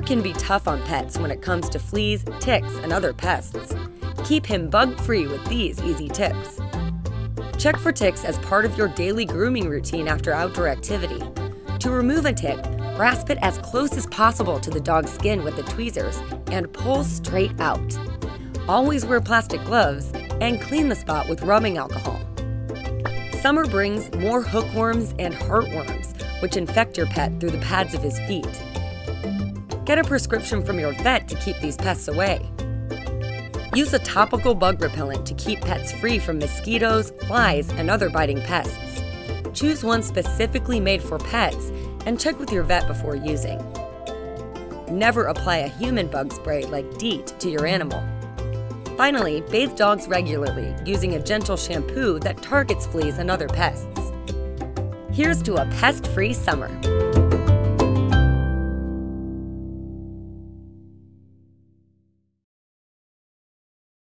can be tough on pets when it comes to fleas, ticks, and other pests. Keep him bug-free with these easy tips. Check for ticks as part of your daily grooming routine after outdoor activity. To remove a tick, grasp it as close as possible to the dog's skin with the tweezers and pull straight out. Always wear plastic gloves and clean the spot with rubbing alcohol. Summer brings more hookworms and heartworms, which infect your pet through the pads of his feet. Get a prescription from your vet to keep these pests away. Use a topical bug repellent to keep pets free from mosquitoes, flies, and other biting pests. Choose one specifically made for pets and check with your vet before using. Never apply a human bug spray like DEET to your animal. Finally, bathe dogs regularly using a gentle shampoo that targets fleas and other pests. Here's to a pest-free summer.